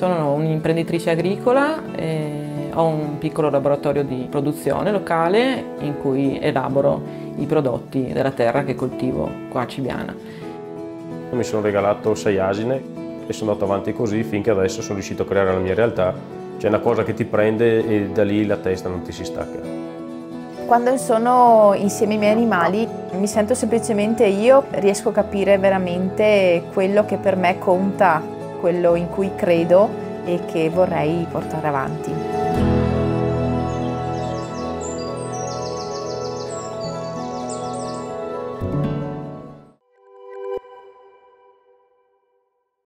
Sono un'imprenditrice agricola, ho un piccolo laboratorio di produzione locale in cui elaboro i prodotti della terra che coltivo qua a Cibiana. Mi sono regalato sei asine e sono andato avanti così finché adesso sono riuscito a creare la mia realtà. C'è una cosa che ti prende e da lì la testa non ti si stacca. Quando sono insieme ai miei animali mi sento semplicemente io, riesco a capire veramente quello che per me conta, quello in cui credo e che vorrei portare avanti.